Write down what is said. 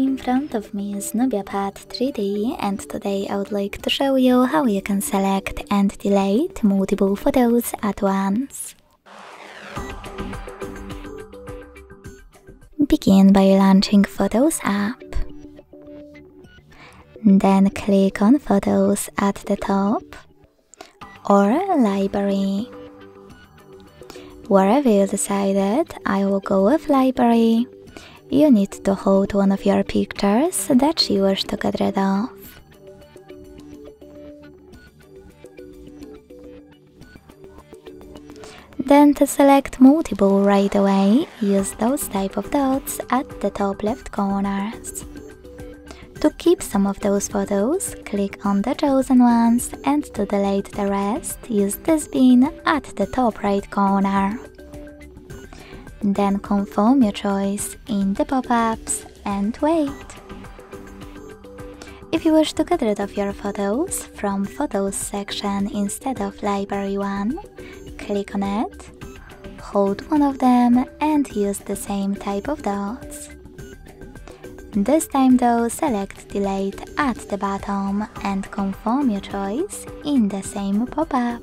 In front of me is NubiaPad 3D and today I would like to show you how you can select and delete multiple photos at once. Begin by launching Photos app. Then click on Photos at the top or Library. Wherever you decided, I will go with Library you need to hold one of your pictures that you wish to get rid of. Then to select multiple right away, use those type of dots at the top left corners. To keep some of those photos, click on the chosen ones and to delete the rest, use this bin at the top right corner. Then confirm your choice in the pop-ups and wait. If you wish to get rid of your photos from Photos section instead of Library one, click on it, hold one of them and use the same type of dots. This time though, select Delete at the bottom and confirm your choice in the same pop-up.